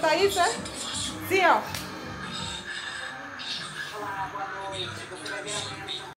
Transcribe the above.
tá Thaís, né? Sim, ó. Olá, boa noite.